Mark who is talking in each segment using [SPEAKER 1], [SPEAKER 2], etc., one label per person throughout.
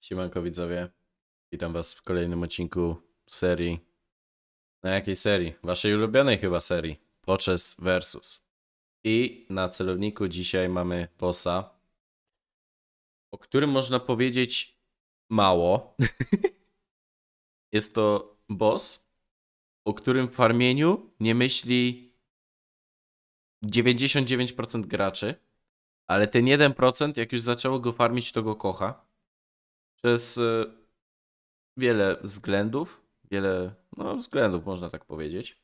[SPEAKER 1] Siemanko widzowie. Witam was w kolejnym odcinku serii. Na jakiej serii? Waszej ulubionej chyba serii. Poches versus. I na celowniku dzisiaj mamy bossa, o którym można powiedzieć mało. Jest to boss, o którym w farmieniu nie myśli 99% graczy, ale ten 1%, jak już zaczęło go farmić, to go kocha przez e, wiele względów, wiele no, względów można tak powiedzieć.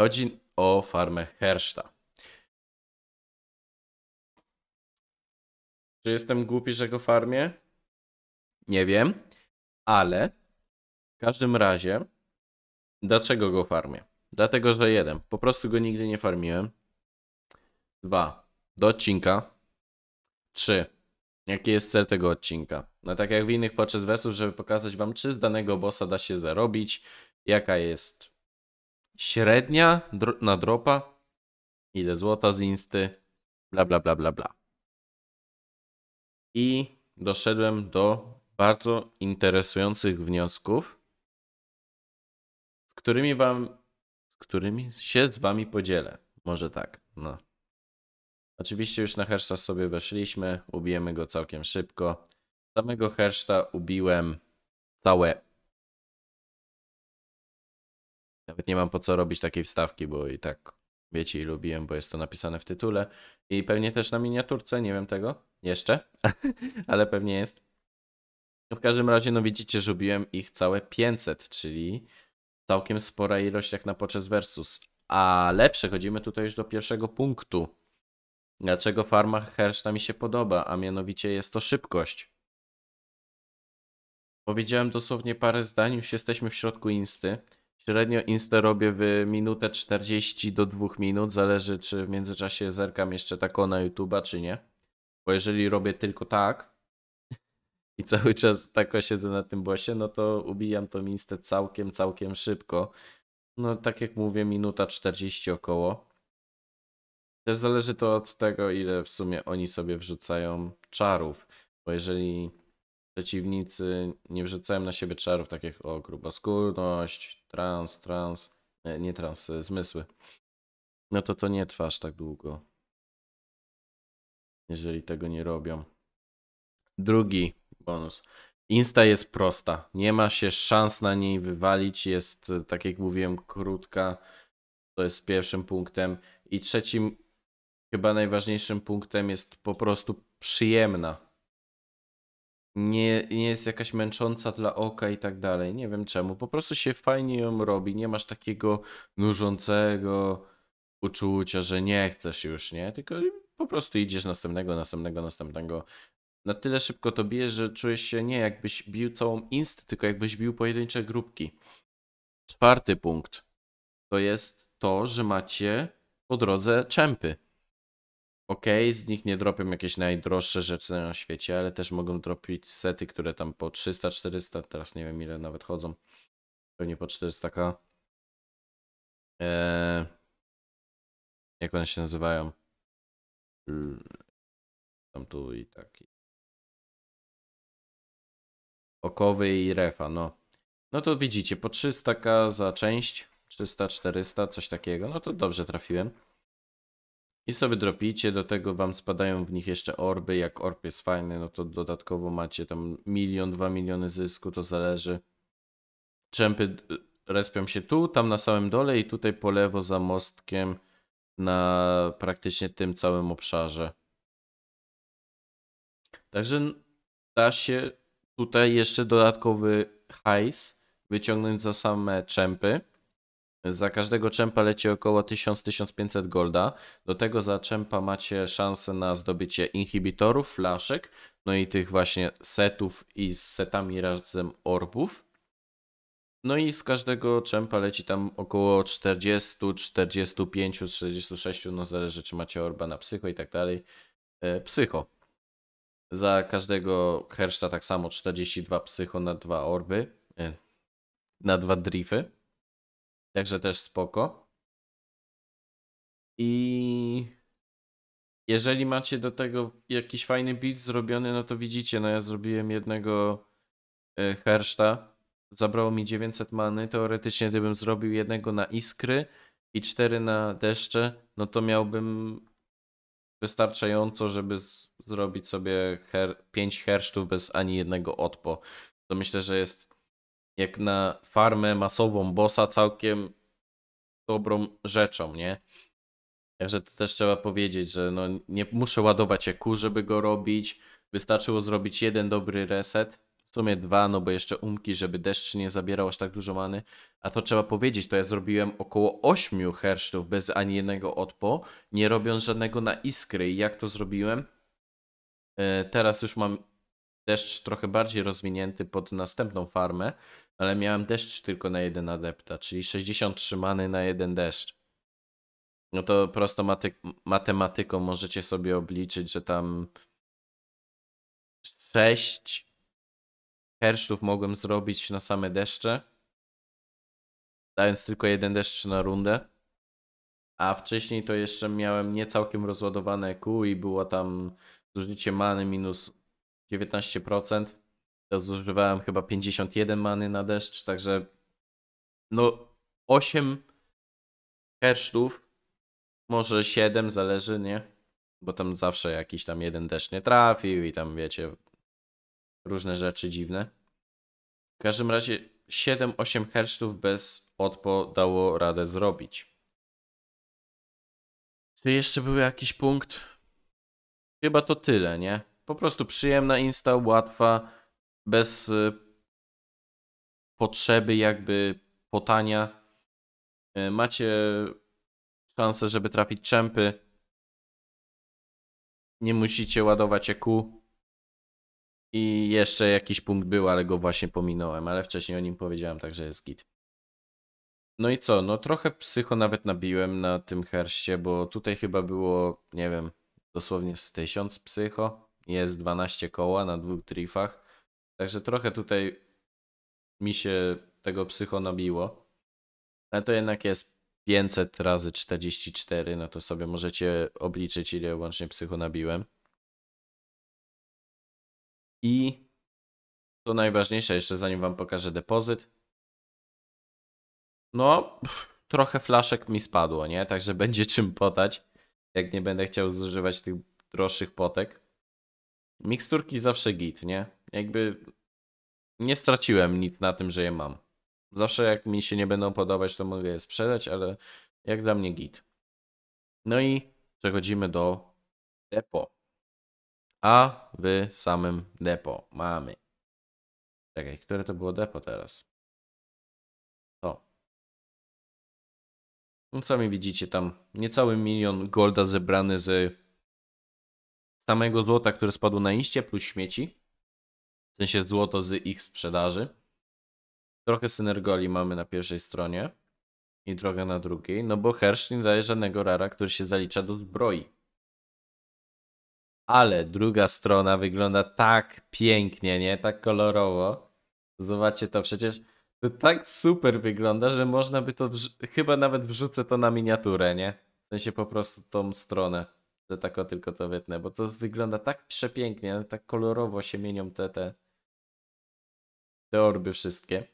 [SPEAKER 1] Chodzi o farmę Herszta. Czy jestem głupi, że go farmię? Nie wiem, ale w każdym razie dlaczego go farmię? Dlatego, że jeden, po prostu go nigdy nie farmiłem. Dwa, do odcinka. Trzy, Jaki jest cel tego odcinka? No tak jak w innych podczas wersów, żeby pokazać wam, czy z danego bossa da się zarobić, jaka jest średnia dro na dropa, ile złota z insty, bla bla bla bla bla. I doszedłem do bardzo interesujących wniosków, z którymi wam, z którymi się z wami podzielę. Może tak, no. Oczywiście już na herszta sobie weszliśmy, ubijemy go całkiem szybko. Samego herszta ubiłem całe. Nawet nie mam po co robić takiej wstawki, bo i tak wiecie i lubiłem, bo jest to napisane w tytule. I pewnie też na miniaturce, nie wiem tego jeszcze, ale pewnie jest. W każdym razie, no widzicie, że ubiłem ich całe 500, czyli całkiem spora ilość jak na Poczes Versus. Ale przechodzimy tutaj już do pierwszego punktu Dlaczego farma Herszta mi się podoba, a mianowicie jest to szybkość. Powiedziałem dosłownie parę zdań, już jesteśmy w środku insty. Średnio instę robię w minutę 40 do 2 minut, zależy czy w międzyczasie zerkam jeszcze tako na YouTube'a czy nie. Bo jeżeli robię tylko tak i cały czas tak siedzę na tym bosie, no to ubijam to instę całkiem, całkiem szybko. No tak jak mówię, minuta 40 około. Też zależy to od tego, ile w sumie oni sobie wrzucają czarów. Bo jeżeli przeciwnicy nie wrzucają na siebie czarów, takich jak o gruboskórność, trans, trans, nie, nie trans, e, zmysły, no to to nie trwa aż tak długo. Jeżeli tego nie robią. Drugi bonus. Insta jest prosta. Nie ma się szans na niej wywalić. Jest, e, tak jak mówiłem, krótka. To jest pierwszym punktem. I trzecim chyba najważniejszym punktem jest po prostu przyjemna. Nie, nie jest jakaś męcząca dla oka i tak dalej. Nie wiem czemu. Po prostu się fajnie ją robi. Nie masz takiego nużącego uczucia, że nie chcesz już, nie? Tylko po prostu idziesz następnego, następnego, następnego. Na tyle szybko to bijesz, że czujesz się nie jakbyś bił całą inst, tylko jakbyś bił pojedyncze grupki. Czwarty punkt to jest to, że macie po drodze czempy. Ok, z nich nie dropią jakieś najdroższe rzeczy na świecie, ale też mogą dropić sety, które tam po 300-400, teraz nie wiem ile nawet chodzą. Pewnie po 400k. Eee, jak one się nazywają? Tam tu i taki. Okowy i refa, no. No to widzicie, po 300k za część, 300-400, coś takiego, no to dobrze trafiłem. I sobie dropicie, do tego wam spadają w nich jeszcze orby. Jak orb jest fajny, no to dodatkowo macie tam milion, dwa miliony zysku, to zależy. Czempy respią się tu, tam na samym dole i tutaj po lewo za mostkiem na praktycznie tym całym obszarze. Także da się tutaj jeszcze dodatkowy hajs wyciągnąć za same czempy. Za każdego czempa leci około 1000-1500 golda. Do tego za czempa macie szansę na zdobycie inhibitorów, flaszek, no i tych właśnie setów i z setami razem orbów. No i z każdego czempa leci tam około 40, 45, 46, no zależy czy macie orba na psycho i tak dalej. E, psycho. Za każdego herszta tak samo 42 psycho na dwa orby, e, na dwa drify. Także też spoko. I jeżeli macie do tego jakiś fajny beat zrobiony, no to widzicie, no ja zrobiłem jednego y, herszta. Zabrało mi 900 many. Teoretycznie gdybym zrobił jednego na iskry i cztery na deszcze, no to miałbym wystarczająco, żeby zrobić sobie her 5 hersztów bez ani jednego odpo. To myślę, że jest jak na farmę masową bossa całkiem dobrą rzeczą, nie? Także to też trzeba powiedzieć, że no nie muszę ładować EQ, żeby go robić. Wystarczyło zrobić jeden dobry reset. W sumie dwa, no bo jeszcze umki, żeby deszcz nie zabierał aż tak dużo many. A to trzeba powiedzieć, to ja zrobiłem około 8 hersztów bez ani jednego odpo, nie robiąc żadnego na iskry. I jak to zrobiłem? E, Teraz już mam deszcz trochę bardziej rozwinięty pod następną farmę, ale miałem deszcz tylko na jeden adepta, czyli 63 many na jeden deszcz. No to prosto maty matematyką możecie sobie obliczyć, że tam 6 hersztów mogłem zrobić na same deszcze, dając tylko jeden deszcz na rundę. A wcześniej to jeszcze miałem nie całkiem rozładowane EQ i było tam zużycie many minus 19%. Zużywałem chyba 51 many na deszcz, także no 8 hersztów, może 7, zależy, nie? Bo tam zawsze jakiś tam jeden deszcz nie trafił i tam wiecie, różne rzeczy dziwne. W każdym razie 7-8 hersztów bez odpo dało radę zrobić. Czy jeszcze był jakiś punkt? Chyba to tyle, nie? Po prostu przyjemna insta, łatwa, bez y, potrzeby jakby potania. Y, Macie szansę, żeby trafić czempy. Nie musicie ładować EQ. I jeszcze jakiś punkt był, ale go właśnie pominąłem, ale wcześniej o nim powiedziałem, także jest git. No i co? No trochę psycho nawet nabiłem na tym herście, bo tutaj chyba było, nie wiem, dosłownie z 1000 psycho. Jest 12 koła na dwóch trifach. Także trochę tutaj mi się tego psycho nabiło. Ale to jednak jest 500 razy 44, no to sobie możecie obliczyć ile łącznie psycho nabiłem. I to najważniejsze jeszcze zanim wam pokażę depozyt. No, trochę flaszek mi spadło, nie? Także będzie czym potać. Jak nie będę chciał zużywać tych droższych potek. Miksturki zawsze git, nie? Jakby nie straciłem nic na tym, że je mam. Zawsze jak mi się nie będą podobać, to mogę je sprzedać, ale jak dla mnie git. No i przechodzimy do depo. A w samym depo mamy. Czekaj, które to było depo teraz? To. No sami widzicie tam niecały milion golda zebrany z samego złota, które spadło na iście, plus śmieci. W sensie złoto z ich sprzedaży. Trochę synergoli mamy na pierwszej stronie i trochę na drugiej, no bo Hersh nie daje żadnego rara, który się zalicza do zbroi. Ale druga strona wygląda tak pięknie, nie? Tak kolorowo. Zobaczcie to przecież. To tak super wygląda, że można by to. Chyba nawet wrzucę to na miniaturę, nie? W sensie po prostu tą stronę. Że tak o tylko to wytnę, bo to wygląda tak przepięknie, tak kolorowo się mienią te, te, te orby wszystkie.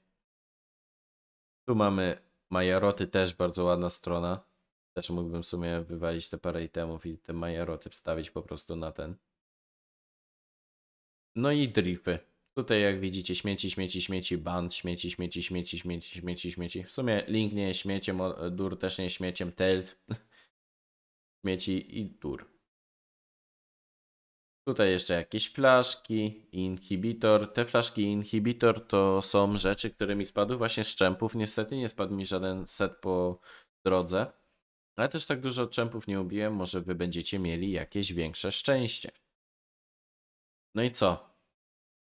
[SPEAKER 1] Tu mamy Majaroty, też bardzo ładna strona. Też mógłbym w sumie wywalić te parę itemów i te Majaroty wstawić po prostu na ten. No i drify. Tutaj jak widzicie śmieci, śmieci, śmieci, band, śmieci, śmieci, śmieci, śmieci, śmieci, śmieci. W sumie Link nie jest śmieciem, Dur też nie jest śmieciem, Telt. śmieci i Dur. Tutaj jeszcze jakieś flaszki, inhibitor. Te flaszki inhibitor to są rzeczy, które mi spadły właśnie z czempów. Niestety nie spadł mi żaden set po drodze. Ale też tak dużo czempów nie ubiłem. Może wy będziecie mieli jakieś większe szczęście. No i co?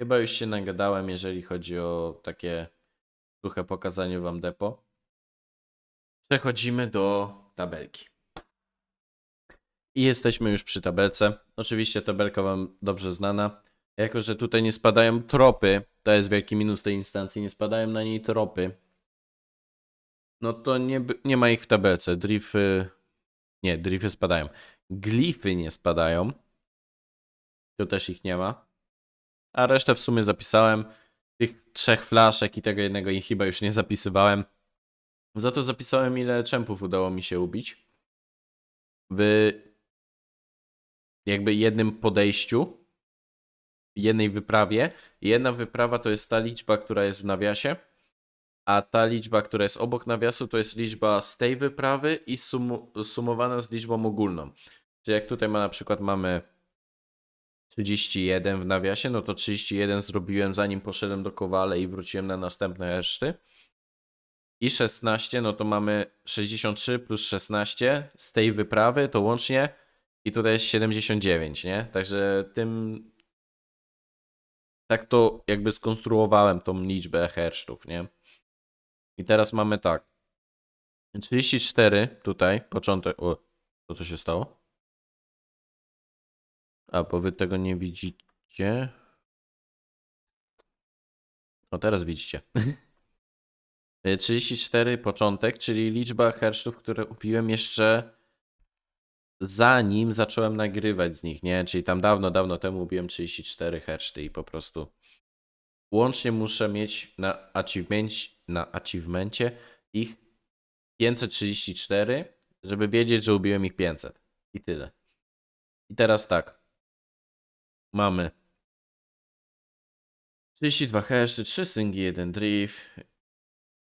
[SPEAKER 1] Chyba już się nagadałem, jeżeli chodzi o takie suche pokazanie wam depo. Przechodzimy do tabelki. I jesteśmy już przy tabelce. Oczywiście tabelka wam dobrze znana. Jako, że tutaj nie spadają tropy, to jest wielki minus tej instancji, nie spadają na niej tropy. No to nie, nie ma ich w tabelce. Drify. Nie, drify spadają. glify nie spadają. Tu też ich nie ma. A resztę w sumie zapisałem. Tych trzech flaszek i tego jednego i chyba już nie zapisywałem. Za to zapisałem ile czempów udało mi się ubić. W jakby jednym podejściu, jednej wyprawie. Jedna wyprawa to jest ta liczba, która jest w nawiasie, a ta liczba, która jest obok nawiasu, to jest liczba z tej wyprawy i sum sumowana z liczbą ogólną. Czyli jak tutaj ma na przykład mamy 31 w nawiasie, no to 31 zrobiłem zanim poszedłem do Kowale i wróciłem na następne reszty. I 16, no to mamy 63 plus 16 z tej wyprawy, to łącznie i tutaj jest 79, nie? Także tym tak to jakby skonstruowałem tą liczbę hersztów, nie? I teraz mamy tak. 34 tutaj, początek. O, co to się stało? A, bo wy tego nie widzicie. O, teraz widzicie. 34 początek, czyli liczba hersztów, które upiłem jeszcze zanim zacząłem nagrywać z nich, nie? Czyli tam dawno, dawno temu ubiłem 34 herszty i po prostu łącznie muszę mieć na, achievement, na achievemencie ich 534, żeby wiedzieć, że ubiłem ich 500. I tyle. I teraz tak. Mamy 32 hashty, 3 syngi, 1 drift.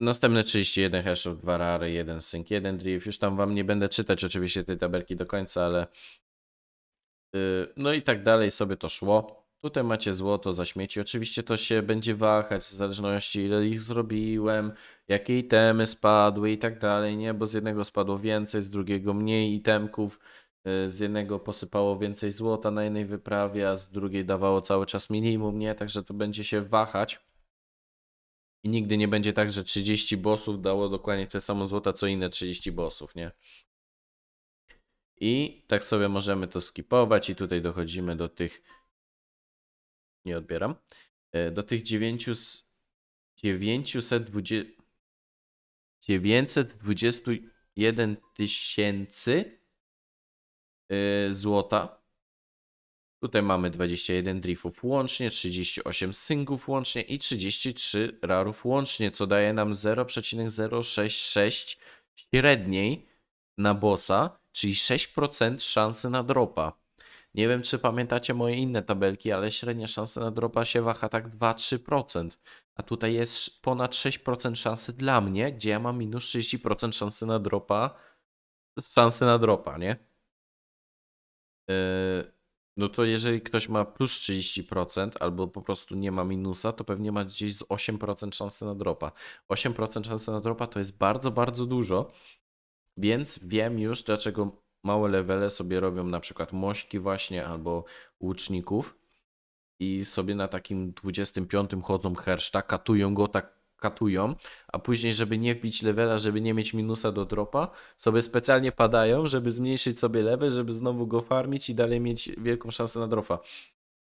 [SPEAKER 1] Następne 31 hashów, 2 rary, 1 sync, 1 drift. Już tam wam nie będę czytać oczywiście tej tabelki do końca, ale yy, no i tak dalej sobie to szło. Tutaj macie złoto za śmieci. Oczywiście to się będzie wahać w zależności ile ich zrobiłem, jakie itemy spadły i tak dalej, nie? Bo z jednego spadło więcej, z drugiego mniej itemków. Y, z jednego posypało więcej złota na jednej wyprawie, a z drugiej dawało cały czas minimum, nie? Także to będzie się wahać. I nigdy nie będzie tak, że 30 bossów dało dokładnie tyle samo złota, co inne 30 bossów, nie? I tak sobie możemy to skipować i tutaj dochodzimy do tych nie odbieram. Y, do tych 900 920 921 tysięcy Y, złota. Tutaj mamy 21 driftów łącznie, 38 singów łącznie i 33 rarów łącznie, co daje nam 0,066 średniej na bossa, czyli 6% szansy na dropa. Nie wiem, czy pamiętacie moje inne tabelki, ale średnia szansa na dropa się waha tak 2-3%. A tutaj jest ponad 6% szansy dla mnie, gdzie ja mam minus 30% szansy na dropa. Szansy na dropa, nie? Yy, no to jeżeli ktoś ma plus 30% albo po prostu nie ma minusa, to pewnie ma gdzieś z 8% szansy na dropa. 8% szansy na dropa to jest bardzo, bardzo dużo, więc wiem już dlaczego małe levele sobie robią na przykład mośki właśnie albo łuczników i sobie na takim 25 chodzą herszta, katują go tak katują, a później, żeby nie wbić levela, żeby nie mieć minusa do dropa, sobie specjalnie padają, żeby zmniejszyć sobie level, żeby znowu go farmić i dalej mieć wielką szansę na dropa.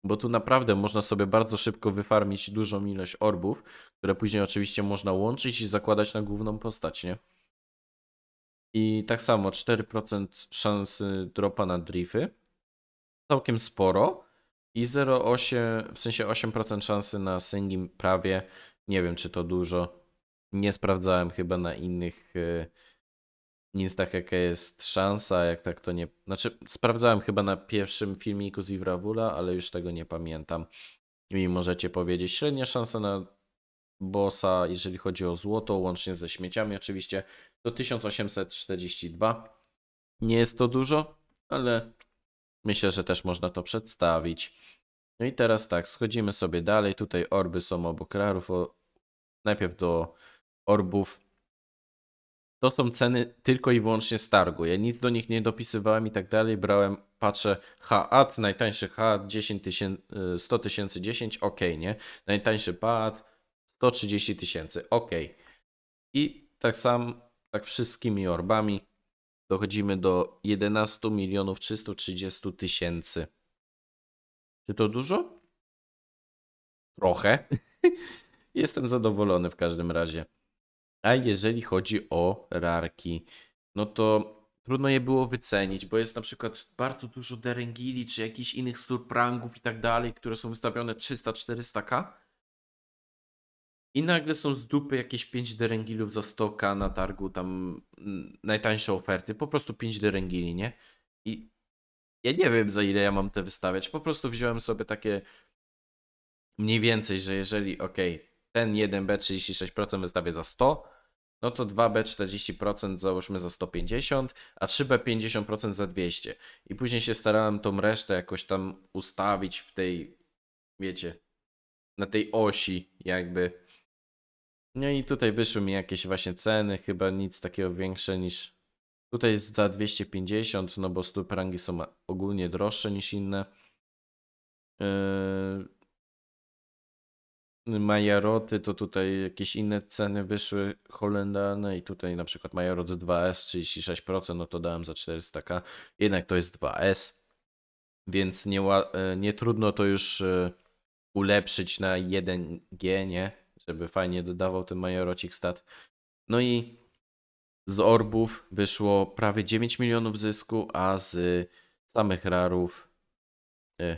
[SPEAKER 1] Bo tu naprawdę można sobie bardzo szybko wyfarmić dużą ilość orbów, które później oczywiście można łączyć i zakładać na główną postać, nie? I tak samo 4% szansy dropa na drify. Całkiem sporo. I 0,8, w sensie 8% szansy na singim prawie nie wiem, czy to dużo. Nie sprawdzałem chyba na innych e, instach, jaka jest szansa, jak tak to nie. Znaczy, sprawdzałem chyba na pierwszym filmiku z Ivravula, ale już tego nie pamiętam. I możecie powiedzieć, średnia szansa na bossa, jeżeli chodzi o złoto, łącznie ze śmieciami, oczywiście, to 1842. Nie jest to dużo, ale myślę, że też można to przedstawić. No i teraz tak, schodzimy sobie dalej. Tutaj orby są obok rarów. Najpierw do orbów. To są ceny tylko i wyłącznie z targu. Ja nic do nich nie dopisywałem i tak dalej. Brałem, patrzę, HAT, najtańszy HAT 10 tysięcy, 100 tysięcy 10, ok, nie? Najtańszy PAD 130 tysięcy, ok. I tak samo, tak wszystkimi orbami dochodzimy do 11 milionów 330 tysięcy. Czy to dużo? Trochę. Jestem zadowolony w każdym razie. A jeżeli chodzi o rarki, no to trudno je było wycenić, bo jest na przykład bardzo dużo derengili, czy jakichś innych surprangów i tak dalej, które są wystawione 300-400k. I nagle są z dupy jakieś 5 derengilów za 100k na targu, tam mm, najtańsze oferty, po prostu 5 derengili, nie? I ja nie wiem za ile ja mam te wystawiać, po prostu wziąłem sobie takie mniej więcej, że jeżeli, ok, ten 1B 36% wystawię za 100, no to 2B 40% załóżmy za 150, a 3B 50% za 200. I później się starałem tą resztę jakoś tam ustawić w tej, wiecie, na tej osi jakby. No i tutaj wyszły mi jakieś właśnie ceny, chyba nic takiego większe niż tutaj jest za 250, no bo stóp rangi są ogólnie droższe niż inne. Yy, Majaroty to tutaj jakieś inne ceny wyszły holendarne i tutaj na przykład Majarot 2S 36%, no to dałem za 400k. Jednak to jest 2S, więc nie, yy, nie trudno to już yy, ulepszyć na 1G, nie? Żeby fajnie dodawał ten Majorocik stat. No i z orbów wyszło prawie 9 milionów zysku, a z samych rarów. y,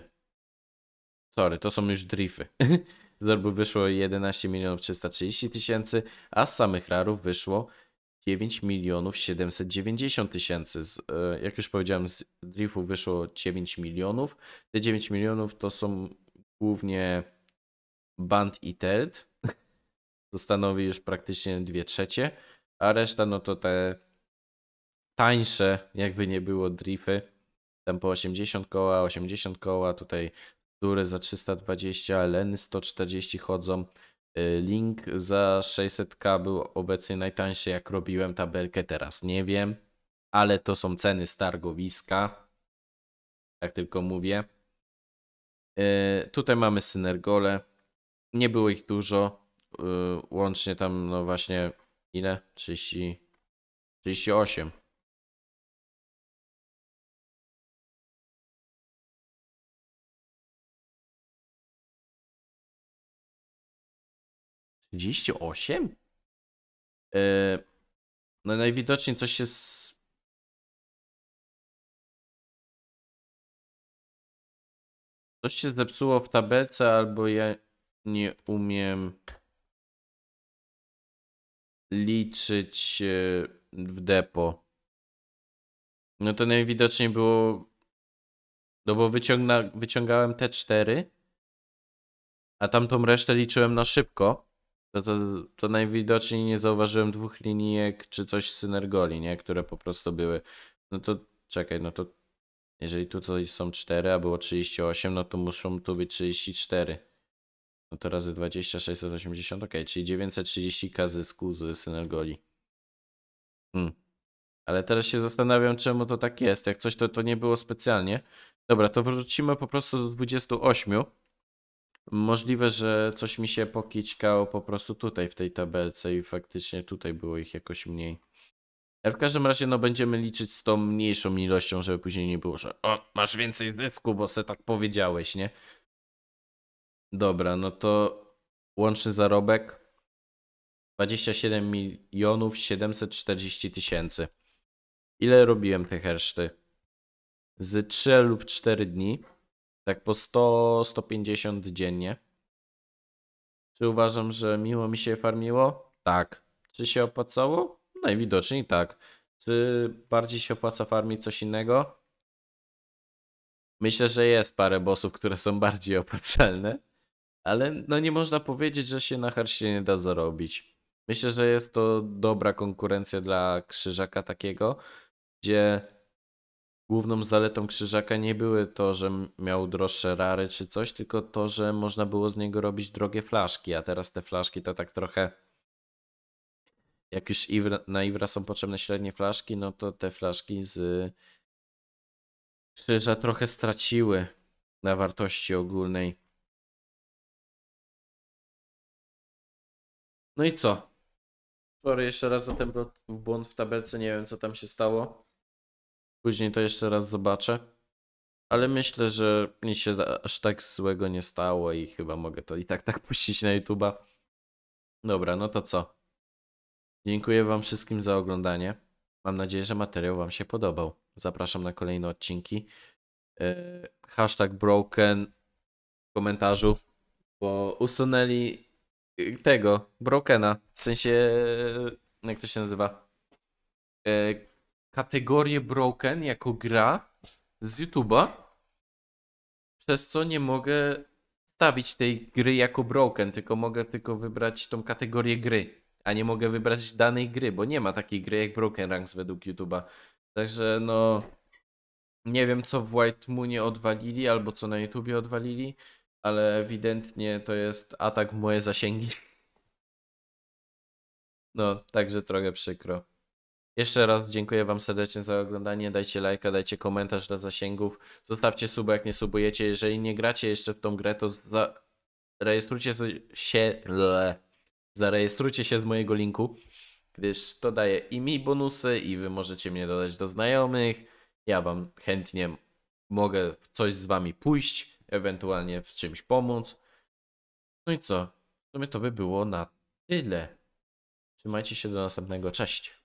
[SPEAKER 1] Sorry, to są już drify. Z orbów wyszło 11 milionów 330 tysięcy, a z samych rarów wyszło 9 milionów 790 tysięcy. E, Jak już powiedziałem, z drifów wyszło 9 milionów. Te 9 milionów to są głównie Band i Telt. To stanowi już praktycznie 2 trzecie, a reszta no to te tańsze, jakby nie było drify. Tam po 80 koła, 80 koła, tutaj Dury za 320, Leny 140 chodzą. Y, Link za 600k był obecnie najtańszy, jak robiłem tabelkę, teraz nie wiem, ale to są ceny z targowiska. Tak tylko mówię. Y, Tutaj mamy synergole. Nie było ich dużo. Y, Łącznie tam, no właśnie, ile? 30, 38. 38? Yy, no najwidoczniej coś się z... Coś się zepsuło w tabelce, albo ja nie umiem liczyć yy, w depo. No to najwidoczniej było... No bo wyciągna... wyciągałem te cztery, a tamtą resztę liczyłem na szybko. To, to, to najwidoczniej nie zauważyłem dwóch linijek czy coś z synergoli, nie? Które po prostu były. No to czekaj, no to jeżeli tutaj są 4, a było 38, no to muszą tu być 34. No to razy 20, 680, ok, czyli 930k zysku z synergoli. Hmm. Ale teraz się zastanawiam, czemu to tak jest. Jak coś, to to nie było specjalnie. Dobra, to wrócimy po prostu do 28. Możliwe, że coś mi się pokićkało po prostu tutaj w tej tabelce i faktycznie tutaj było ich jakoś mniej. Ale w każdym razie no będziemy liczyć z tą mniejszą ilością, żeby później nie było, że o, masz więcej zysku, bo se tak powiedziałeś, nie? Dobra, no to łączny zarobek 27 milionów 740 tysięcy. Ile robiłem te herszty? Z 3 lub 4 dni. Tak po 100-150 dziennie. Czy uważam, że miło mi się farmiło? Tak. Czy się opłacało? Najwidoczniej tak. Czy bardziej się opłaca farmić coś innego? Myślę, że jest parę bossów, które są bardziej opłacalne, ale no nie można powiedzieć, że się na harście nie da zarobić. Myślę, że jest to dobra konkurencja dla krzyżaka takiego, gdzie główną zaletą krzyżaka nie były to, że miał droższe rary czy coś, tylko to, że można było z niego robić drogie flaszki, a teraz te flaszki to tak trochę jak już Iwra, na Iwra są potrzebne średnie flaszki, no to te flaszki z krzyża trochę straciły na wartości ogólnej. No i co? Sorry jeszcze raz za ten błąd w tabelce, nie wiem co tam się stało. Później to jeszcze raz zobaczę. Ale myślę, że mi się aż tak złego nie stało i chyba mogę to i tak tak puścić na YouTube'a. Dobra, no to co? Dziękuję wam wszystkim za oglądanie. Mam nadzieję, że materiał Wam się podobał. Zapraszam na kolejne odcinki. E, Hashtag broken w komentarzu, bo usunęli y, tego, brokena, w sensie, e, jak to się nazywa? E, Kategorię broken jako gra z YouTube'a, przez co nie mogę stawić tej gry jako broken, tylko mogę tylko wybrać tą kategorię gry, a nie mogę wybrać danej gry, bo nie ma takiej gry jak Broken Ranks według YouTube'a. Także no nie wiem co w White Moonie odwalili albo co na YouTubie odwalili, ale ewidentnie to jest atak w moje zasięgi. No, także trochę przykro. Jeszcze raz dziękuję Wam serdecznie za oglądanie. Dajcie lajka, dajcie komentarz dla zasięgów. Zostawcie suba, jak nie subujecie. Jeżeli nie gracie jeszcze w tą grę, to zarejestrujcie się. Zarejestrujcie się z mojego linku, gdyż to daje i mi bonusy, i Wy możecie mnie dodać do znajomych. Ja Wam chętnie mogę w coś z Wami pójść, ewentualnie w czymś pomóc. No i co? W sumie to by było na tyle. Trzymajcie się do następnego. Cześć.